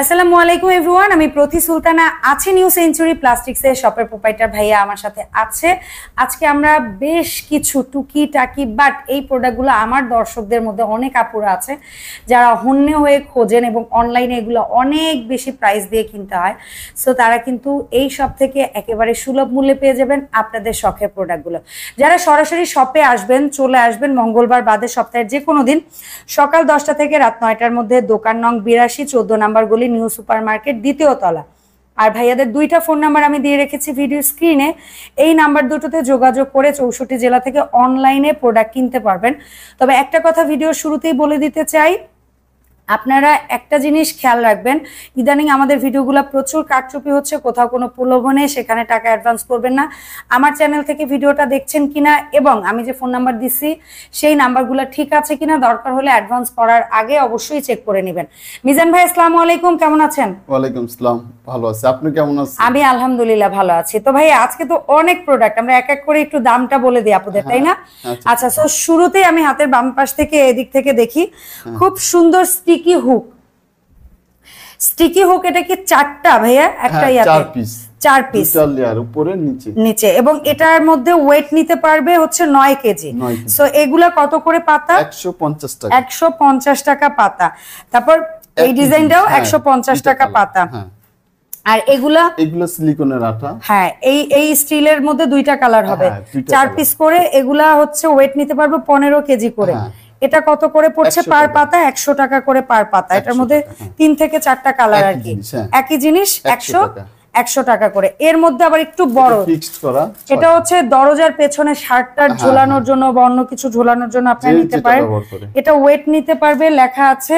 আসসালামু আলাইকুম এভরিওয়ান আমি প্রতি সুলতানা, আছি নিউ সেঞ্চুরি প্লাস্টিক্সের শপের প্রোপাইটার ভাইয়া আমার সাথে আছে। আজকে আমরা বেশ কিছু টুকি টাকি বাট এই প্রোডাক্টগুলো আমার দর্শকদের মধ্যে অনেক আপুরা আছে, যারা হন্যে হয়ে খোঁজেন এবং অনলাইনে এগুলো অনেক বেশি প্রাইস দিয়ে কিনতে হয়। সো তারা কিন্তু এই শপ থেকে একেবারে সুলভ মূল্যে পেয়ে যাবেন আপনাদের শখের প্রোডাক্টগুলো যারা সরাসরি শপে আসবেন, চলে আসবেন, মঙ্গলবার বাদে সপ্তাহের যে কোনো দিন, সকাল দশটা থেকে রাত নয়টার মধ্যে দোকান নং বিরাশি, চোদ্দ নাম্বারগুলি নিউ সুপার মার্কেট দ্বিতীয় তলা। আর ভাইয়াদের দুইটা ফোন নাম্বার আমি দিয়ে রেখেছি ভিডিও স্ক্রিনে এই নাম্বার দুটোতে যোগাযোগ করে চৌষট্টি জেলা থেকে অনলাইনে প্রোডাক্ট কিনতে পারবেন। তবে একটা কথা ভিডিও শুরুতেই বলে দিতে চাই আপনারা একটা জিনিস খেয়াল রাখবেন ইদানিং আমাদের ভিডিওগুলো প্রচুর কাটচুপি হচ্ছে কোথাও কোনো প্রলোভনে সেখানে টাকা অ্যাডভান্স করবেন না। আমার চ্যানেল থেকে ভিডিওটা দেখছেন কিনা এবং আমি যে ফোন নাম্বার দিছি সেই নাম্বারগুলো ঠিক আছে কিনা দরকার হলে অ্যাডভান্স করার আগে অবশ্যই চেক করে নেবেন। মিজান ভাই আসসালামু আলাইকুম কেমন আছেন? ওয়ালাইকুম আসসালাম ভালো আছি। আপনি কেমন আছেন? আমি আলহামদুলিল্লাহ ভালো আছি। তো ভাই আজকে তো অনেক প্রোডাক্ট আমরা এক এক করে একটু দামটা বলে দিই আপুদের তাই না? আচ্ছা। আচ্ছা তো শুরুতেই আমি হাতের বাম পাশ থেকে এদিক থেকে দেখি। খুব সুন্দর স্টিকি হুক স্টিকি হুক এটা কি চারটা ভাইয়া? একটা হ্যাঁ, চার পিস চার পিস লেয়ার উপরে নিচে। নিচে। এবং এটার মধ্যে ওয়েট নিতে পারবে হচ্ছে নয় কেজি। সো এগুলা কত করে পাতা? একশো পঞ্চাশ টাকা। একশো পঞ্চাশ টাকা পাতা। তারপর এই ডিজাইনটাও হ্যাঁ, একশো পঞ্চাশ টাকা পাতা। হ্যাঁ। আর এগুলা? এগুলো সিলিকনের আঠা। হ্যাঁ এই এই স্টিলের মধ্যে দুইটা কালার হবে। চার পিস করে এগুলা হচ্ছে ওয়েট নিতে পারবে পনেরো কেজি করে। এটা কত করে পড়ছে? পার পাতা একশো টাকা করে পার পাতা। এটার মধ্যে হ্যাঁ। তিন থেকে চারটা কালার আর কি। হ্যাঁ। একই জিনিস একশো একশো টাকা। করে। এর মধ্যে আবার একটু বড়। করা। এটা হচ্ছে দরজার পেছনে শার্টটার হ্যাঁ, ঝোলানোর জন্য বা অন্য কিছু ঝোলানোর জন্য আপনারা নিতে পারেন। এটা ওয়েট নিতে পারবে লেখা আছে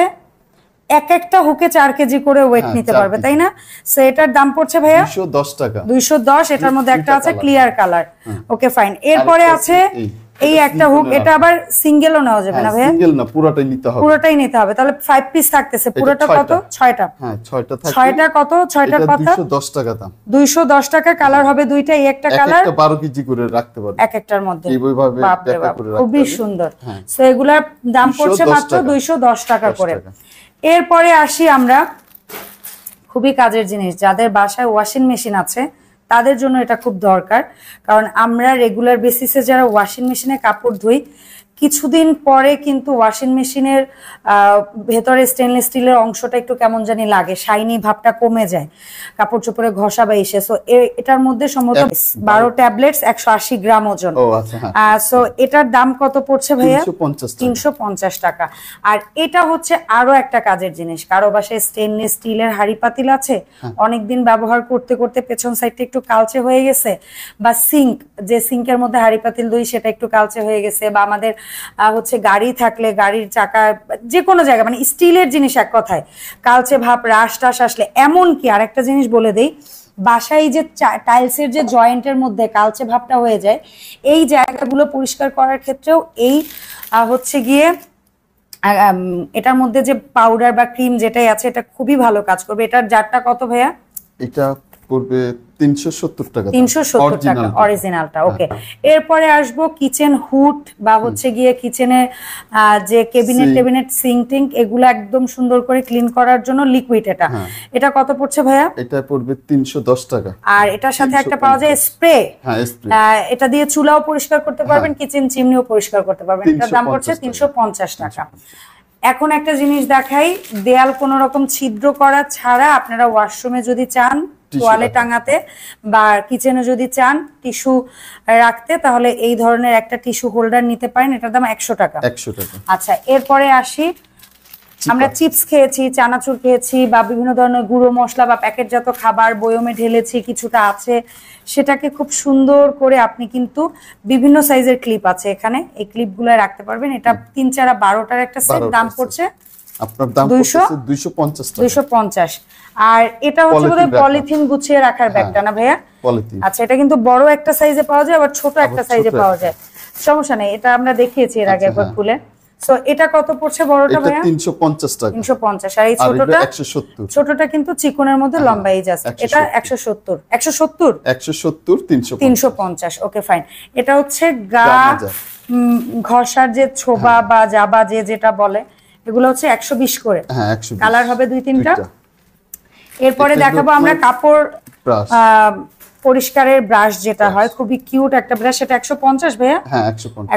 এক একটা হুকে চার কেজি করে ওয়েট নিতে পারবে তাই না? সো এটার দাম পড়ছে ভাইয়া দশ টাকা। দুইশো দশ। এটার মধ্যে একটা আছে ক্লিয়ার কালার ওকে ফাইন এরপরে আছে এই, একটা হুক এটা আবার সিঙ্গেলও নেওয়া যাবে না ভাইয়া? সিঙ্গেল না পুরোটাই নিতে হবে। পুরোটাই নিতে হবে। তাহলে ফাইভ পিস থাকতেছে। পুরোটা কত? ছয়টা। ছয়টা হ্যাঁ ছয়টা থাকে ছয়টা কত? ছয়টার এটা পাতা? দুশো দশ টাকা দাম। দুইশো দশ টাকা কালার হবে দুইটা এই একটা কালার একটা বারো কেজি করে রাখতে পারবে। এক একটার মধ্যে। এইভাবে প্যাকা করে রাখতে খুবই সুন্দর। হ্যাঁ। সো এগুলার দাম পড়ছে মাত্র টাকা। দুইশো দশ টাকা করে। এরপরে আসি আমরা। খুবই কাজের জিনিস। যাদের বাসায় ওয়াশিং মেশিন আছে তাদের জন্য এটা খুব দরকার। কারণ আমরা রেগুলার বেসিসে যারা ওয়াশিং মেশিনে কাপড় ধুই কিছুদিন পরে কিন্তু ওয়াশিং মেশিনের ভেতরে স্টেনলেস স্টিলের অংশটা একটু কেমন জানি লাগে শাইনি ভাবটা কমে যায় কাপড় চোপড়ে ঘষা বা এসে। সো এটার মধ্যে সম্ভবত বারো ট্যাবলেটস একশো আশি গ্রাম ওজন। ও আচ্ছা হ্যাঁ। সো এটার দাম কত পড়ছে ভাইয়া? তিনশো পঞ্চাশ টাকা। আর এটা হচ্ছে আরও একটা কাজের জিনিস। কারও বাসায় স্টেনলেস স্টিলের হাড়ি পাতিল আছে হ্যাঁ। অনেকদিন ব্যবহার করতে করতে পেছন সাইডটা একটু কালচে হয়ে গেছে বা সিঙ্ক যে সিঙ্কের মধ্যে হাড়ি পাতিল দুই সেটা একটু কালচে হয়ে গেছে বা আমাদের হচ্ছে গাড়ি থাকলে, গাড়ির চাকা, যে কোনো জায়গায় মানে স্টিলের জিনিস এক কথায়। কালচে ভাব রাশ টাস আসলে এমন কি? আর একটা জিনিস বলে দেই, বাসায় যে টাইলসের যে জয়েন্টের মধ্যে কালচে ভাবটা হয়ে যায়, এই জায়গাগুলো পরিষ্কার করার ক্ষেত্রেও এই হচ্ছে গিয়ে এটার মধ্যে যে পাউডার বা ক্রিম যেটাই আছে, এটা খুবই ভালো কাজ করবে। এটার জারটা কত ভাইয়া? এটা পড়বে তিনশো সত্তর টাকা দাম। তিনশো সত্তর টাকা Original টা। অরিজিনালটা ওকে এরপরে আসব কিচেন হুড বা হচ্ছে গিয়ে কিচেনে যে কেবিনেট Sink. টেবিনেট সিঙ্ক টিঙ্ক এগুলো একদম সুন্দর করে ক্লিন করার জন্য লিকুইড এটা। হ্যাঁ। এটা কত পড়ছে ভাইয়া? এটা পড়বে তিনশো দশ টাকা। আর এটার সাথে একটা পাওয়া যায় স্প্রে হ্যাঁ স্প্রে এটা দিয়ে চুলাও পরিষ্কার করতে পারবেন কিচেন চিমনিও পরিষ্কার করতে পারবেন। এটার দাম পড়ছে টাকা। তিনশো পঞ্চাশ টাকা। এখন একটা জিনিস দেখাই দেয়াল কোন রকম ছিদ্র করা ছাড়া আপনারা ওয়াশরুমে যদি চান তোয়ালে টাঙাতে বা কিচেনে যদি চান টিস্যু রাখতে তাহলে এই ধরনের একটা টিস্যু হোল্ডার নিতে পারেন। এটার দাম একশো টাকা। একশো টাকা। আচ্ছা এরপরে আসি। আমরা চিপস খেয়েছি চানাচুর খেয়েছি বা বিভিন্ন ধরনের গুঁড়ো মশলা বা প্যাকেটজাত খাবার বয়মে ঢেলেছি কিছুটা আছে। সেটাকে খুব সুন্দর করে আপনি কিন্তু বিভিন্ন সাইজের ক্লিপ আছে এখানে। এই ক্লিপগুলো রাখতে পারবেন। এটা তিন চারা বারোটার একটা সেট দাম পড়ছে আপনার দাম 200? পড়তেছে দুইশো পঞ্চাশ টাকা। দুইশো পঞ্চাশ। আর এটা হচ্ছে বোধহয় পলিথিন গুছিয়ে রাখার ব্যাগটা না ভাইয়া? পলিথিন আচ্ছা এটা কিন্তু বড় একটা সাইজে পাওয়া যায় আবার ছোট একটা সাইজে পাওয়া যায়। সমস্যা নেই এটা আমরা দেখিয়েছি এর আগে আচ্ছা, একবার হ্যাঁ। খুলে। সো এটা কত পড়ছে বড়টা ভাইয়া? তিনশো পঞ্চাশ টাকা। তিনশো পঞ্চাশ আর এই ছোটটা? একশো সত্তর। ছোটটা কিন্তু চিকনের মধ্যে লম্বা এই জাস্ট এটা একশো সত্তর। একশো সত্তর। একশো সত্তর? তিনশো তিনশো পঞ্চাশ ওকে ফাইন এটা হচ্ছে গা গা ঘষার যে ছোবা বা জাবা যে যেটা বলে এগুলো হচ্ছে একশো বিশ করে। হ্যাঁ কালার হবে দুই তিনটা। এরপরে দেখাবো আমরা কাপড় পরিষ্কারের ব্রাশ যেটা হয় খুবই কিউট একটা ব্রাশ সেটা একশো পঞ্চাশ ভাইয়া? হ্যাঁ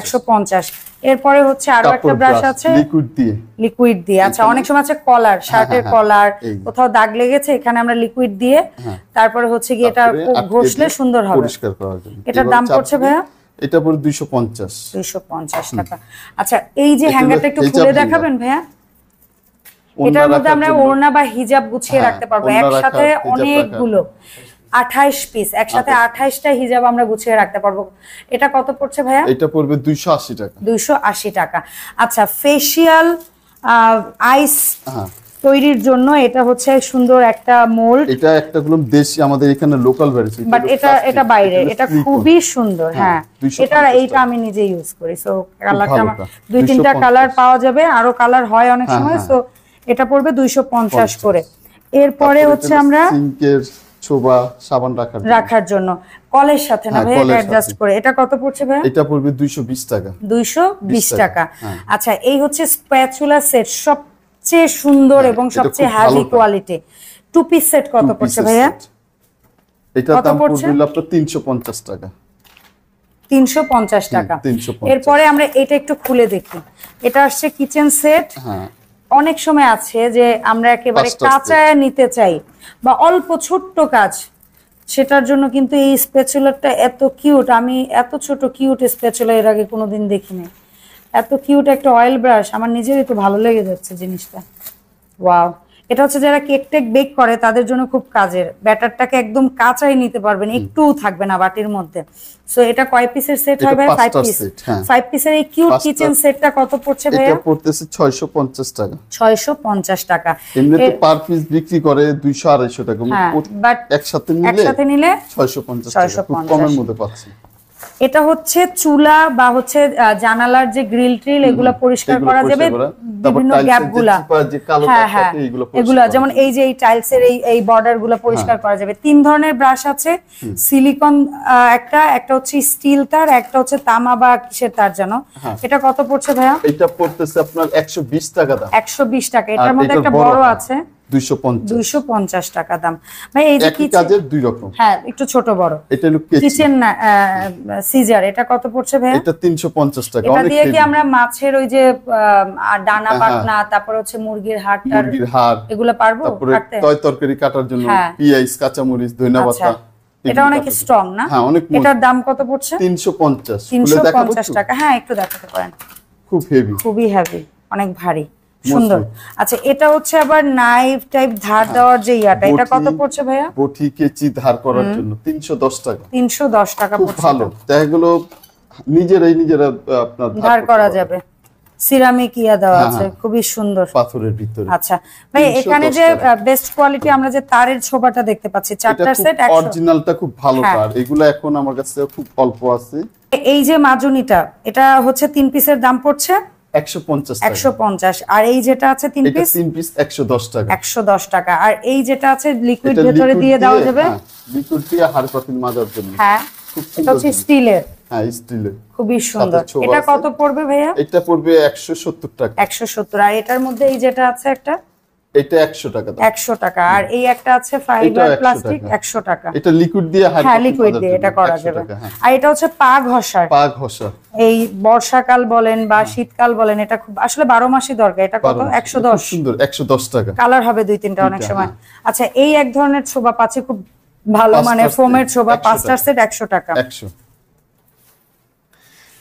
একশো পঞ্চাশ। এরপরে হচ্ছে আরও একটা ব্রাশ আছে। লিকুইড দিয়ে। লিকুইড দিয়ে। আচ্ছা অনেক সময় আছে কলার শার্টের হ্যাঁ, কলার কোথাও দাগ লেগেছে এখানে আমরা লিকুইড দিয়ে তারপরে হচ্ছে গিয়ে এটা ঘষলে সুন্দর হবে। এটার দাম পড়ছে ভাইয়া? এটা পড়ে দুইশো পঞ্চাশ। দুইশো পঞ্চাশ টাকা। আচ্ছা এই যে হ্যাঙ্গারটা একটু খুলে দেখাবেন ভাইয়া? এটার মধ্যে আমরা ওড়না বা হিজাব গুছিয়ে হ্যাঁ, রাখতে পারব। একসাথে অনেকগুলো। আঠাইশ পিস একসাথে আঠাইশটা হিজাব আমরা গুছিয়ে রাখতে পারব। এটা কত পড়ছে ভাইয়া? এটা পড়বে দুইশো আশি টাকা। দুইশো আশি টাকা। আচ্ছা ফেসিয়াল আইস তৈরির জন্য এটা হচ্ছে সুন্দর একটা মোল্ড। এটা একটা গুলো দেশি আমাদের এখানে লোকাল ভ্যারাইটি বাট এটা এটা বাইরে। এটা খুবই সুন্দর হ্যাঁ হ্যাঁ, 250 এটা এইটা আমি নিজে ইউজ করি। সো কালারটা। দুই তিনটা কালার পাওয়া যাবে। আরও কালার হয় অনেক হ্যাঁ, সময়। হ্যাঁ। সো এটা পড়বে দুইশো পঞ্চাশ করে। এরপরে হচ্ছে আমরা সিঙ্কের ছোবা সাবান রাখার জন্য। রাখার জন্য। কলের সাথে না হ্যাঁ, ভাই অ্যাডজাস্ট করে। এটা কত পড়ছে ভাই এটা পড়বে দুইশো বিশ টাকা। দুইশো বিশ টাকা হ্যাঁ। আচ্ছা এই হচ্ছে স্প্যাচুলা সেট সবচেয়ে সুন্দর হ্যাঁ, এবং সবচেয়ে heavy quality two piece set কত পড়ছে ভাইয়া? কত দাম পড়ছে? পড়বে আপনার তিনশো পঞ্চাশ টাকা। তিনশো পঞ্চাশ টাকা। 350 এরপরে আমরা এটা একটু খুলে দেখি। এটা আসছে কিচেন সেট হ্যাঁ। অনেক সময় আছে যে আমরা একেবারে কাঁচায় নিতে চাই বা অল্প ছোট্ট কাজ সেটার জন্য কিন্তু এই স্পেচুলারটা এত কিউট আমি এত ছোট কিউট স্পেচুলা এর আগে কোনোদিন দেখিনি। এত কিউট একটা অয়েল ব্রাশ আমার নিজেরই তো ভালো লেগে যাচ্ছে জিনিসটা। ওয়াও এটা হচ্ছে যারা কেক টেক বেক করে তাদের জন্য খুব কাজের। ব্যাটারটাকে একদম কাঁচাই নিতে পারবেন একটুও থাকবে না বাটির মধ্যে। সো এটা কয় পিসের সেট হবে ফাইভ পিস হ্যাঁ। ফাইভ পিসের এই কিউট কিচেন সেটটা কত পড়ছে ভাইয়া? এটা পড়তেছে ছয়শো পঞ্চাশ টাকা। ছয়শো পঞ্চাশ টাকা। এমনিতে পার পিস বিক্রি করে দুইশো আড়াইশো টাকা। হ্যাঁ, প্রত- but একসাথে নিলে একসাথে নিলে ছয়শো পঞ্চাশ টাকা। খুব কমের মধ্যে পাচ্ছি। এটা হচ্ছে চুলা বা হচ্ছে জানালার যে গ্রিল ট্রিল এগুলো পরিষ্কার করা যাবে। বিভিন্ন গ্যাপগুলা হ্যাঁ হ্যাঁ। এগুলো পরিষ্কার যেমন এই যে এই টাইলস এর এই এই বর্ডারগুলো পরিষ্কার হ্যাঁ। করা যাবে। তিন ধরনের ব্রাশ আছে। সিলিকন একটা একটা হচ্ছে স্টিল তার একটা হচ্ছে তামা বা কিসের তার যেন। হ্যাঁ। এটা কত পড়ছে ভাইয়া? এটা পড়তেছে আপনার একশো বিশ টাকা দাম। একশো বিশ টাকা। এটার মধ্যে একটা বড় আছে। দুইশো পঞ্চাশ। দুইশো পঞ্চাশ টাকা দাম। ভাই এই যে কাজের দুই রকম। হ্যাঁ একটু ছোট বড়। এটা হলো কেচি। কিচেন না সিজার এটা কত পড়ছে ভাইয়া? এটা তিনশো পঞ্চাশ টাকা এটা দিয়ে কি আমরা মাছের ওই যে ডানা হ্যাঁ, পাটনা তারপর হচ্ছে মুরগির হাড়টার মুরগির হাড় এগুলো পারব তারপরে কাটতে তয় তরকারি কাটার জন্য হ্যাঁ। পিঁয়াজ কাঁচামরিচ ধনিয়া আচ্ছা। পাতা এটা অনেক স্ট্রং না? হ্যাঁ, অনেক এটার দাম কত পড়ছে? তিনশো পঞ্চাশ। তিনশো পঞ্চাশ টাকা। হ্যাঁ একটু দেখাতে পারেন। খুব হেভি খুবই হেভি অনেক ভারী। সুন্দর। আচ্ছা এটা হচ্ছে আবার নাইফ টাইপ ধার দেওয়ার যে ইয়াটা এটা কত পড়ছে ভাইয়া? বটি কেচি ধার করার জন্য তিনশো দশ টাকা। তিনশো দশ টাকা পড়ছে ভালো। নিজেরাই নিজেরা আপনার ধার করা যাবে। সিরামিক ইয়া দেওয়া হ্যাঁ, আছে হ্যাঁ। খুবই সুন্দর। পাথরের ভিতরে। আচ্ছা ভাই এখানে যে বেস্ট কোয়ালিটি আমরা যে তারের ছোবাটা দেখতে পাচ্ছি চারটার সেট অরিজিনালটা খুব ভালো হ্যাঁ। তার। এগুলো এখন আমার কাছে খুব অল্প আছে। এই যে মাজুনিটা এটা হচ্ছে তিন পিসের দাম পড়ছে একশো আর এই যেটা আছে তিন পিস তিন পিস একশো দশ টাকা। একশো দশ টাকা। আর এই যেটা আছে লিকুইড ভেতরে দিয়ে দেওয়া যাবে? লিকুইড দিয়ে হাড় পাতিল মাজার জন্য। হ্যাঁ এটা হচ্ছে স্টিলের। হ্যাঁ স্টিলের। খুবই সুন্দর। এটা কত পড়বে ভাইয়া? এটা পড়বে একশো সত্তর টাকা। একশো সত্তর। আর এটার মধ্যে এই যেটা আছে একটা? এটা একশো টাকা দাম। একশো টাকা। আর এই একটা আছে ফাইবার প্লাস্টিক টাকা। একশো টাকা। এটা লিকুইড দিয়ে হ্যাঁ লিকুইড দিয়ে এটা করা যাবে। হ্যাঁ। আর এটা হচ্ছে পা ঘষার। পা ঘষা। এই বর্ষাকাল বলেন বা শীতকাল বলেন এটা খুব আসলে বারো মাসই দরকার। এটা কত? বারো মাস। একশো এটা দশ। খুব সুন্দর একশো দশ টাকা। কালার হবে দুই তিনটা অনেক সময়। হ্যাঁ। আচ্ছা এই এক ধরনের ছোবা পাচ্ছে খুব ভালো মানে ফোমের ছোবা 100 পাঁচটার সেট একশো টাকা। একশো।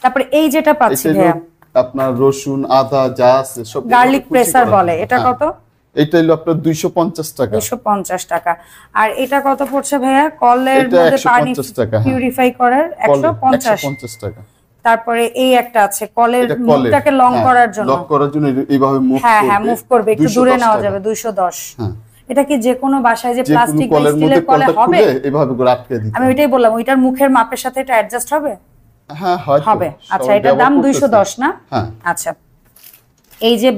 তারপরে এই যেটা পাচ্ছি ভাইয়া। আপনার রসুন আদা যা আছে সব গার্লিক প্রেসার বলে। এটা হ্যাঁ। কত? এটা হলো আপনার দুইশো পঞ্চাশ টাকা। দুশো পঞ্চাশ টাকা। আর এটা কত পড়ছে ভাইয়া? কলের মধ্যে পানি 150 টাকা, হ্যাঁ। পিউরিফাই করার একশো পঞ্চাশ। পঞ্চাশ টাকা। তারপরে এই একটা আছে কলের মুখটাকে লং হ্যাঁ, করার জন্য। লক করার জন্য এইভাবে মুভ হ্যাঁ হ্যাঁ মুভ করবে একটু দূরে নেওয়া যাবে দুইশো দশ। হ্যাঁ। এটা কি যে কোনো বাসায় যে প্লাস্টিক কলের মধ্যে কলে হবে? এভাবে করে আটকে দিতে আমি ওইটাই বললাম ওইটার মুখের মাপের সাথে এটা অ্যাডজাস্ট হবে? হ্যাঁ হবে। আচ্ছা এটার দাম ব্যবহার দুইশো করতেছে। দশ না? হ্যাঁ। আচ্ছা। এই যে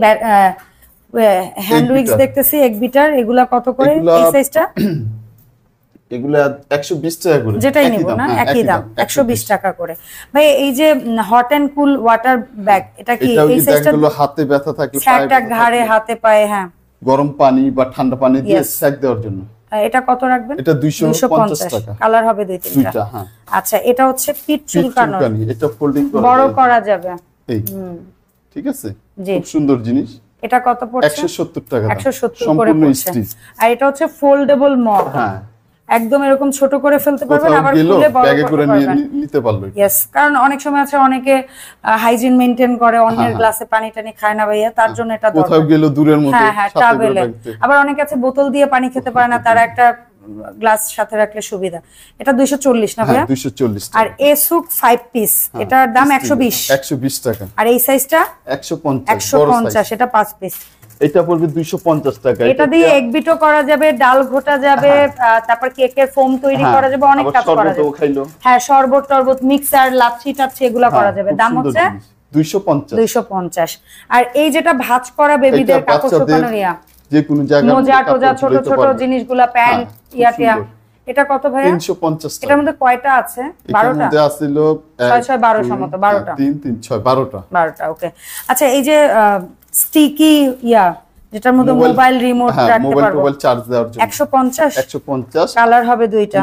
হ্যান্ড উইক্স দেখতেছি এক বিটার এগুলা কত করে? এই সাইজটা এগুলা একশো বিশ টাকা করে। যেটাই নিব না? হ্যাঁ, একই দাম একশো বিশ 120 টাকা করে। ভাই এই যে hot and cool water bag এটা কি এই সাইজটা গেলো হাতে ব্যথা থাকলে পায়ে ঘাড়ে হাতে পায়ে হ্যাঁ। গরম পানি বা ঠান্ডা পানি দিয়ে সেক দেওয়ার জন্য। এটা কত রাখবেন? এটা 250 টাকা। কালার হবে দুই তিনটা। দুইটা হ্যাঁ। আচ্ছা এটা হচ্ছে পিঠ চুলকানো এটা ফোল্ডিং বড় করা যাবে। এই। ঠিক আছে? খুব সুন্দর জিনিস। এটা কত পড়ছে? একশো সত্তর টাকা দাম। একশো সত্তর করে সম্পূর্ণ পড়ছে। আর এটা হচ্ছে ফোল্ডেবল মগ। হ্যাঁ। একদম এরকম ছোট করে ফেলতে পারবেন আবার খুলে বড় ব্যাগে করে পারবেন। নিতে পারবে। ইয়েস কারণ অনেক সময় আছে অনেকে হাইজিন মেইনটেইন করে অন্যের গ্লাসে পানি টানি খায় না ভাইয়া তার জন্য এটা দরকার। কোথাও গেল দূরের মধ্যে হ্যাঁ হ্যাঁ ট্রাভেলে আবার অনেকে আছে বোতল দিয়ে পানি খেতে পারে না তারা একটা গ্লাস সাথে রাখলে সুবিধা। এটা দুইশো চল্লিশ না হ্যাঁ ভাইয়া? দুইশো চল্লিশ আর এসুক ফাইভ পিস এটার দাম একশো বিশ। একশো বিশ টাকা। আর এই সাইজটা একশো পঞ্চাশ একশো বড় পঞ্চাশ size। এটা পাঁচ পিস এটা পড়বে দুইশো পঞ্চাশ টাকা। এটা দিয়ে এক বিটও করা যাবে ডাল ঘোটা যাবে আহ, তারপর কেকের ফোম তৈরি হ্যাঁ, করা যাবে অনেক কাজ করা যাবে। হ্যাঁ শরবত টরবত মিক্সার লাচ্ছি টাচ্ছি এগুলো করা হ্যাঁ, যাবে দাম হচ্ছে জিনিস। দুইশো পঞ্চাশ। দুইশো পঞ্চাশ। আর এই যেটা ভাঁজ করা বেবিদের কাপড় শুকানোর ইয়া যে কোনো জায়গায় মোজা টোজা ছোট ছোট জিনিসগুলা প্যান্ট হ্যাঁ। এটা কত ভাইয়া? এটার মধ্যে কয়টা আছে? এটার বারোটা? মধ্যে আছিল এক, ছয় ছয় বারো দুই, সম্ভবত, হ্যাঁ, বারোটা। তিন তিন ছয় বারোটা। বারোটা ওকে। আচ্ছা এই যে স্টিকি ইয়া যেটার মধ্যে মোবাইল- মোবাইল রিমোট হ্যাঁ রাখতে পারব। চার্জ দেওয়ার জন্য। কালার হবে দুইটা।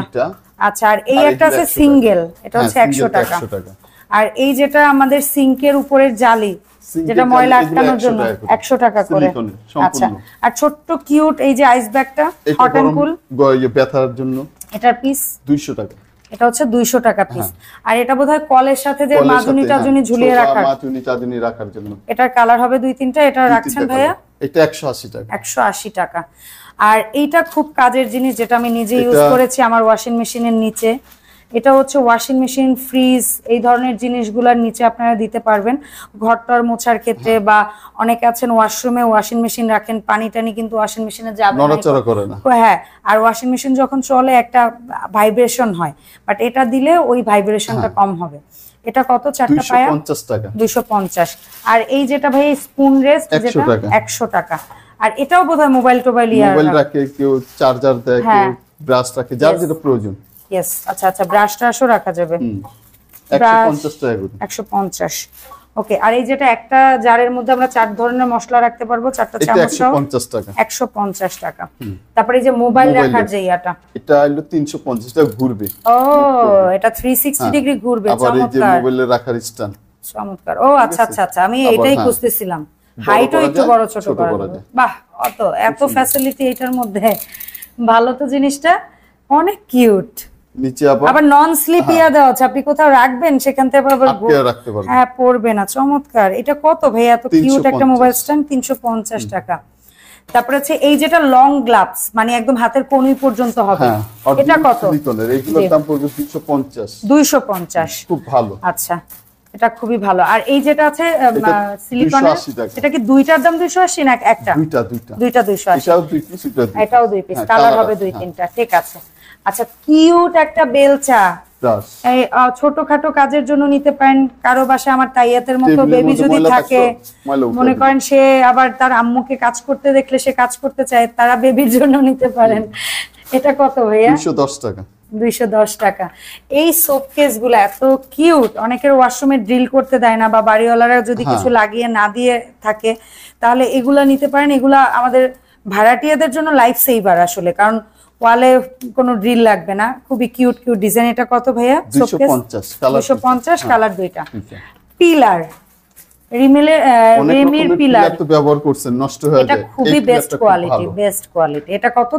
আচ্ছা আর এই একটা আছে সিঙ্গেল এটা হ্যাঁ, হচ্ছে একশো single টা টাকা। 100 টাকা। আর এই যেটা আমাদের সিঙ্কের উপরের জালি যেটা ময়লা আটকানোর জন্য একশো টাকা করে। আচ্ছা আর ছোট্ট কিউট এই যে আইস ব্যাগটা হট এন্ড কুল ব্যথার জন্য। এটার পিস দুইশো টাকা। এটা হচ্ছে দুইশো টাকা পিস আর এটা বোধহয় কলের সাথে যে মাজুনি টাজুনি হ্যাঁ, ঝুলিয়ে ছোপা, রাখার। মাজুনি টাজুনি রাখার জন্য। এটার কালার হবে দুই তিনটা এটা রাখছেন ভাইয়া? এটা একশো আশি টাকা। একশো আশি টাকা। আর এইটা খুব কাজের জিনিস যেটা আমি নিজে ইউজ করেছি আমার ওয়াশিং মেশিনের নিচে। এটা হচ্ছে ওয়াশিং মেশিন ফ্রিজ এই ধরনের জিনিসগুলোর নিচে আপনারা দিতে পারবেন। ঘরটার মোছার ক্ষেত্রে বা অনেকে আছেন ওয়াশরুমে ওয়াশিং মেশিন রাখেন পানি টানি কিন্তু ওয়াশিং মেশিনে যাবে নড়াচড়া করে না। হ্যাঁ আর ওয়াশিং মেশিন যখন চলে একটা ভাইব্রেশন হয়। বাট এটা দিলে ওই ভাইব্রেশনটা কম হবে। এটা কত চারটা দুইশো পায়া পঞ্চাশ টাকা। দুইশো পঞ্চাশ। আর এই যেটা ভাই স্পুন রেস্ট যেটা টাকা। একশো টাকা। আর এটাও বোধহয় মোবাইল টোবাইল ইয়ার মোবাইল রাখে। কেউ চার্জার দেয় কেউ হ্যাঁ। ব্রাশ রাখে যার যেটা প্রয়োজন। ইয়েস আচ্ছা আচ্ছা ব্রাশ টাশও রাখা যাবে। একশো। পঞ্চাশ ওকে আর এই যেটা একটা জারের মধ্যে আমরা চার ধরনের মশলা রাখতে পারব চারটা চামচ একশো পঞ্চাশ টাকা। একশো পঞ্চাশ টাকা। তারপরে এই যে মোবাইল Mobile রাখার। যে ইয়াটা। এটা হলো তিনশো পঞ্চাশ টাকা ঘুরবে। ও এটা থ্রি সিক্সটি ডিগ্রি ঘুরবে আবার এই যে চমৎকার। মোবাইলে রাখার স্ট্যান্ড চমৎকার। ও আচ্ছা আচ্ছা আচ্ছা আমি এটাই হ্যাঁ। খুঁজতেছিলাম। হাইটও একটু বড় ছোট করা বাহ অত এত ফ্যাসিলিটি এটার মধ্যে। ভালো তো জিনিসটা অনেক কিউট নিচে আবার? আবার নন স্লিপিয়া দেওয়া আছে। আপনি কোথাও রাখবেন সেখান থেকে আবার রাখতে পারবেন। হ্যাঁ পড়বে না। চমৎকার। এটা কত ভাই? এত কিউট একটা মোবাইল স্ট্যান্ড তিনশো পঞ্চাশ টাকা। তারপরে হচ্ছে এই যেটা লং গ্লাভস মানে একদম হাতের কনুই পর্যন্ত হবে। হ্যাঁ এটা কত? সিলিকনের এইগুলোর দাম পড়বে দুশো পঞ্চাশ। দুইশো পঞ্চাশ। খুব ভালো। আচ্ছা। এটা খুবই ভালো। আর এই যেটা আছে সিলিকনের এটা কি দুইটার দাম দুইশো আশি না একটা? দুইটা দুইটা। দুইটা দুইশো আশি। এটাও দুই পিস এটাও দুই পিস হ্যাঁ, কালার হবে দুই হ্যাঁ। তিনটা ঠিক আছে। আচ্ছা কিউট একটা বেলচা। এই ছোটখাটো কাজের জন্য নিতে পারেন। কারও বাসায় আমার তাইয়াতের মতো বেবি যদি থাকে। মনে করেন সে আবার তার আম্মুকে কাজ করতে দেখলে সে কাজ করতে চায় তারা বেবির জন্য নিতে পারেন। এটা কত ভাইয়া? দুইশো দশ টাকা। দুইশো দশ টাকা। এই সোপ কেসগুলো এত কিউট অনেকের ওয়াশরুমে ড্রিল করতে দেয় না বা বাড়িওয়ালারা যদি হ্যাঁ। কিছু লাগিয়ে না দিয়ে থাকে তাহলে এগুলা নিতে পারেন। এগুলা আমাদের ভাড়াটিয়াদের জন্য লাইফ সেভার আসলে কারণ ওয়ালে কোনো ড্রিল লাগবে না। খুবই কিউট কিউট ডিজাইন এটা কত ভাইয়া? সোপ কেস 250 দুশো পঞ্চাশ কালার দুইটা। পিলার রিমিলের অনেক রেমির পিলার পিলার। তো ব্যবহার করছেন নষ্ট হয়ে এটা খুবই বেস্ট কোয়ালিটি বেস্ট কোয়ালিটি এটা কত?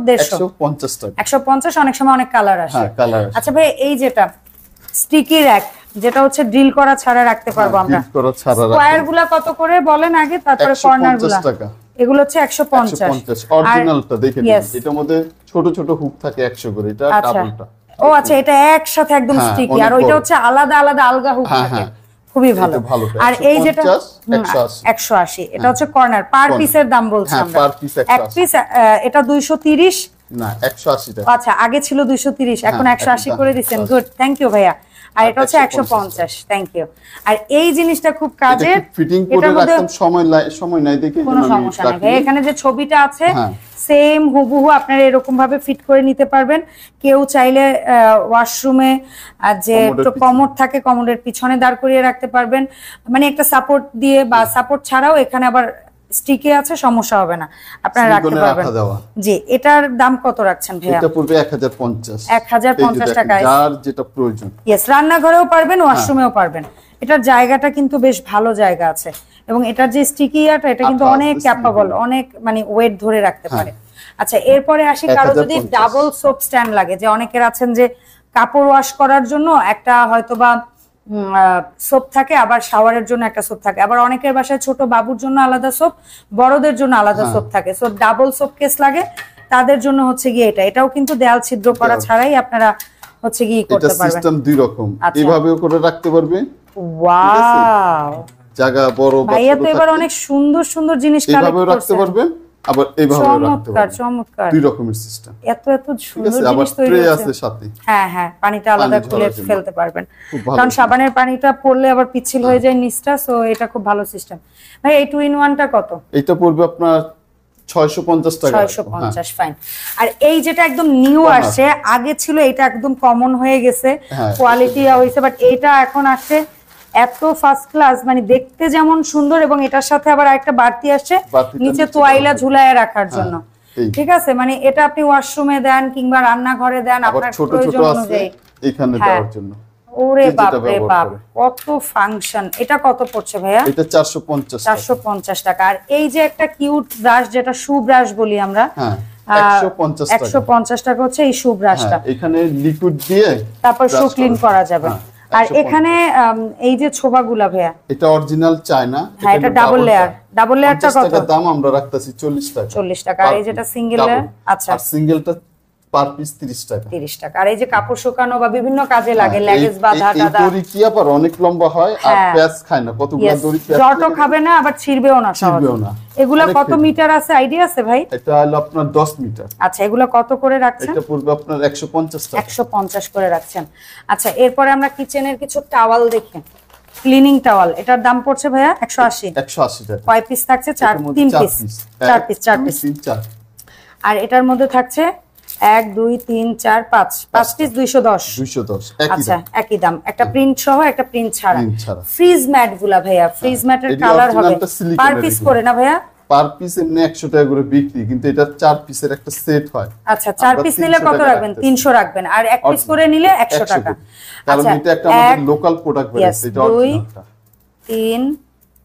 টাকা। অনেক সময় অনেক কালার আসে। হ্যাঁ আচ্ছা ভাই এই যেটা স্টিকি র্যাক যেটা হচ্ছে ড্রিল করা ছাড়া রাখতে পারব আমরা। করা ছাড়া স্কোয়ারগুলা কত করে বলেন আগে? তারপরে কর্নার টাকা। এগুলো হচ্ছে অরিজিনালটা এটার মধ্যে ছোট ছোট হুক থাকে একশো করে। এটা আচ্ছা। ডাবলটা ও আচ্ছা এটা একসাথে একদম হ্যাঁ, স্টিকি আর ওইটা হচ্ছে আলাদা আলাদা আলগা হুক হ্যাঁ, থাকে। হ্যাঁ। খুবই ভালো। আর এই যেটা 180 একশো আশি। এটা হচ্ছে কর্নার পার পিসের দাম বলছি হ্যাঁ, আমরা। এক 180 পিস এটা দুইশো তিরিশ? না একশো আশি টাকা আচ্ছা আগে ছিল দুইশো তিরিশ এখন হ্যাঁ, একশো আশি এখন করে দিচ্ছেন। গুড থ্যাংক ইউ ভাইয়া। আর এটা হচ্ছে একশো 150 পঞ্চাশ থ্যাংক ইউ আর এই জিনিসটা খুব কাজের ফিটিং করে রাখতাম সময় সময় নাই দেখে কোনো সমস্যা নেই। এখানে যে ছবিটা আছে হ্যাঁ। সেম হুবহু আপনারা এরকম ভাবে ফিট করে নিতে পারবেন। কেউ চাইলে ওয়াশরুমে যে কমোড থাকে কমোডের পিছনে দাঁড় করিয়ে রাখতে পারবেন। মানে একটা সাপোর্ট দিয়ে বা সাপোর্ট ছাড়াও এখানে আবার স্টিকে আছে সমস্যা হবে না। আপনারা রাখতে পারবেন। জি এটার দাম কত রাখছেন ভাইয়া? এটা পড়বে হাজার পঞ্চাশ। 1050 টাকায়। যার যেটা প্রয়োজন। ইয়েস রান্নাঘরেও পারবেন ওয়াশরুমেও পারবেন। এটার জায়গাটা কিন্তু বেশ ভালো জায়গা আছে। এবং এটার যে স্টিকি ইয়াটা এটা কিন্তু অনেক আছে, ক্যাপাবল অনেক মানে ওয়েট ধরে রাখতে পারে। আচ্ছা এরপরে আসি কারও যদি ডাবল সোপ স্ট্যান্ড লাগে যে অনেকের আছেন যে কাপড় ওয়াশ করার জন্য একটা হয়তোবা সোপ থাকে আবার শাওয়ারের জন্য একটা সোপ থাকে। আবার অনেকের বাসায় ছোট বাবুর জন্য আলাদা সোপ বড়দের জন্য আলাদা হ্যাঁ। সোপ থাকে। সো ডাবল সোপ কেস লাগে। তাদের জন্য হচ্ছে গিয়ে এটা। এটাও কিন্তু দেয়াল ছিদ্র করা ছাড়াই আপনারা হচ্ছে গিয়ে করতে পারবেন। সিস্টেম দুই রকম আচ্ছা। এভাবেও করে রাখতে পারবে। ওয়াও জায়গা বড় ভাইয়া তো এবার অনেক সুন্দর সুন্দর জিনিস কালেক্ট এইভাবেও করছেন। পারবেন আবার এইভাবেও রাখতে চমৎকার পারবেন চমৎকার। দুই রকমের সিস্টেম এত এত সুন্দর জিনিস তৈরি ট্রে আছে সাথে। হ্যাঁ হ্যাঁ পানিটা আলাদা ফেলতে পারবেন। কারণ সাবানের পানিটা পড়লে আবার পিচ্ছিল হয়ে যায় নিচটা সো এটা খুব ভালো সিস্টেম ভাই এই টু ইন ওয়ানটা কত? এটা পড়বে আপনার টাকা ছয়শো হ্যাঁ। ফাইন আর এই যেটা একদম নিউ। আসছে আগে ছিল এটা একদম কমন হয়ে গেছে হ্যাঁ, কোয়ালিটি হয়েছে বাট এটা এখন আসছে এত ফার্স্ট ক্লাস মানে দেখতে যেমন সুন্দর এবং এটার সাথে আবার একটা বাড়তি আসছে নিচে তোয়াইলা ঝুলায় রাখার জন্য। ঠিক আছে? মানে এটা আপনি ওয়াশরুমে দেন কিংবা রান্নাঘরে দেন আপনার ছোট ছোট প্রয়োজন আছে অনুযায়ী। এখানে হ্যাঁ। দেওয়ার জন্য। ওরে যেটা বাপ রে বাপ কত ফাংশন এটা কত পড়ছে ভাইয়া? এটা চারশো পঞ্চাশ চারশো পঞ্চাশ টাকা। আর এই যে একটা কিউট ব্রাশ যেটা শু ব্রাশ বলি আমরা হ্যাঁ একশো পঞ্চাশ টাকা। হচ্ছে এই শু ব্রাশটা হ্যাঁ, এখানে লিকুইড দিয়ে তারপর শু ক্লিন করা যাবে। হ্যাঁ, আর এখানে এই যে ছোবাগুলা ভাইয়া। এটা অরিজিনাল চায়না হ্যাঁ এটা ডাবল লেয়ার ডাবল লেয়ারটা কত? টাকা দাম আমরা রাখতেছি চল্লিশ টাকা। 40 টাকা। আর এই যেটা সিঙ্গেল লেয়ার আচ্ছা। আর সিঙ্গেলটা পার পিস তিরিশ টাকা। তিরিশ টাকা। আর এই যে কাপড় শুকানো বা বিভিন্ন কাজে লাগে হ্যাঁ, লেগেজ বাঁধা এই- এই দড়ি কি আবার অনেক লম্বা হয়? আর হ্যাঁ। প্যাচ খায় না। কতগুলো দড়ি প্যাচ জটও খাবে না আবার ছিড়বেও না। ছিঁড়বেও না। এগুলা কত মিটার আছে? আইডিয়া আছে ভাই? এটা হলো আপনার দশ মিটার। আচ্ছা এগুলা কত করে রাখছেন? এটা পড়বে আপনার একশো পঞ্চাশ টাকা। একশো পঞ্চাশ করে রাখছেন। আচ্ছা এরপরে আমরা কিচেনের কিছু টাওয়াল দেখি। ক্লিনিং টাওয়াল এটার দাম পড়ছে ভাইয়া? একশো আশি। একশো আশি টাকা। কয় পিস থাকছে? চার এটার মধ্যে তিন চার পিস। piece। চার পিস চার দুই, পিস। তিন, চার। আর এটার মধ্যে থাকছে এক দুই তিন চার পাঁচ। পাঁচ পিস দুইশো দশ। দুইশো দশ আচ্ছা একই দাম। একটা প্রিন্ট সহ একটা প্রিন্ট ছাড়া। ফ্রিজ ম্যাটগুলা ভাইয়া ফ্রিজ ম্যাটের কালার হবে। পার পিস করে না ভাইয়া? পার পিস এমনি একশো টাকা করে বিক্রি কিন্তু এটা চার পিসের একটা সেট হয়। আচ্ছা চার পিস নিলে কত রাখবেন? রাখতেছি। তিনশো রাখবেন। আর এক পিস করে নিলে একশো 100 টাকা। কারণ আচ্ছা এটা একটা আমাদের লোকাল প্রোডাক্ট বেরোচ্ছে এটা দুই অরিজিনালটা তিন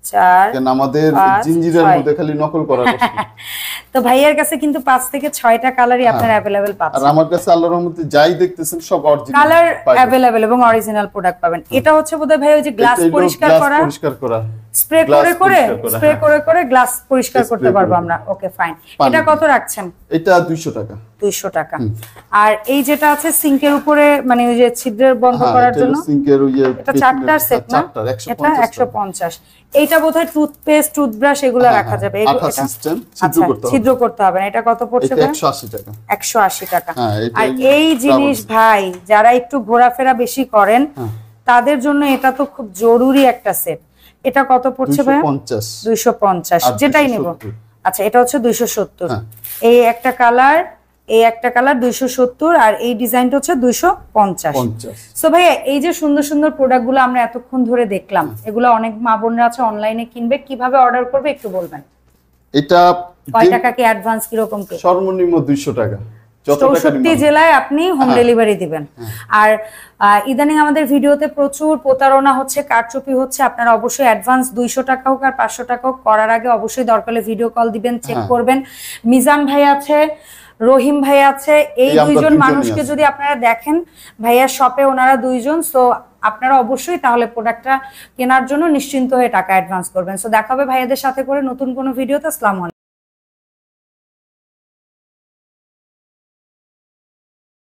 চার আমাদের জিঞ্জিরের মধ্যে খালি নকল করা তো ভাইয়ার কাছে কিন্তু পাঁচ থেকে ছয়টা কালারই আপনার অ্যাভেলেবেল আর পাচ্ছেন আমার কাছে আল্লাহর রহমতে যাই দেখতেছেন সব অরিজিনাল কালার অ্যাভেলেবেল এবং অরিজিনাল প্রোডাক্ট পাবেন। এটা হচ্ছে বোধহয় ভাই ওই যে গ্লাস পরিষ্কার করা। পরিষ্কার করা। স্প্রে করে করে স্প্রে হ্যাঁ। করে করে গ্লাস পরিষ্কার করতে করে পারব। আমরা। ওকে ফাইন এটা কত রাখছেন? এটা 200 টাকা। দুইশো টাকা। আর এই যেটা আছে সিঙ্কের উপরে মানে ওই যে ছিদ্রের বন্ধ হ্যাঁ করার জন্য? সিঙ্কের ওই এটা চারটার সেট না? চারটার এটা 150 একশো পঞ্চাশ। এইটা বোধহয় টুথপেস্ট টুথব্রাশ এগুলো হ্যাঁ, রাখা হ্যাঁ, যাবে। এটা- ছিদ্র আচ্ছা, করতে হবে। ছিদ্র করতে হবে না। এটা কত পড়ছে এটা 180 টাকা। একশো আশি টাকা। হ্যাঁ, আর এই জিনিস ভাই যারা একটু ঘোরাফেরা বেশি করেন হ্যাঁ। তাদের জন্য এটা তো খুব জরুরি একটা সেট এটা কত পড়ছে ভাই 250 দুইশো পঞ্চাশ যেটাই নিব। আচ্ছা এটা হচ্ছে দুইশো সত্তর। হ্যাঁ। এই একটা কালার এই একটা কালার দুইশো সত্তর আর এই ডিজাইনটা হচ্ছে দুইশো পঞ্চাশ। 50 সো ভাইয়া এই যে সুন্দর সুন্দর প্রোডাক্টগুলো আমরা এতক্ষণ ধরে দেখলাম এগুলো অনেক মা বোনরা আছে অনলাইনে কিনবে কীভাবে অর্ডার করবে একটু বলবেন? এটা কয় টাকা কি অ্যাডভান্স কি? সর্বনিম্ন 200 টাকা। চৌষট্টি জেলায় আপনি হোম হ্যাঁ। ডেলিভারি দিবেন। আর ইদানিং আমাদের ভিডিওতে প্রচুর প্রতারণা হচ্ছে কারচুপি হচ্ছে। আপনারা অবশ্যই অ্যাডভান্স দুইশো টাকা হোক আর পাঁচশো টাকা হোক করার আগে অবশ্যই দরকার ভিডিও কল দিবেন চেক হ্যাঁ। করবেন। মিজান ভাই আছে রহিম ভাই আছে এই দুইজন মানুষকে যদি আপনারা দেখেন ভাইয়ার শপে ওনারা দুইজন সো আপনারা অবশ্যই তাহলে প্রোডাক্টটা কেনার জন্য নিশ্চিন্ত হয়ে টাকা অ্যাডভান্স করবেন। সো দেখাবে ভাইয়াদের সাথে করে নতুন কোনো ভিডিওতে আসসালামু